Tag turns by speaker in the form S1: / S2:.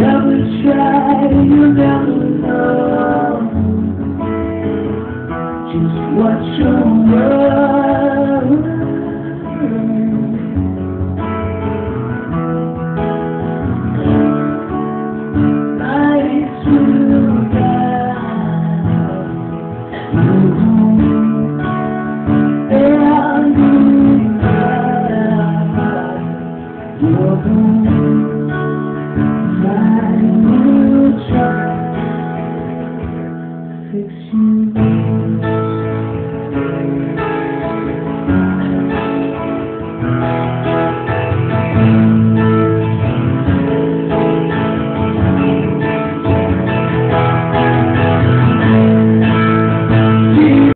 S1: never try, you'll never know just. Lights will guide you Will try fix you.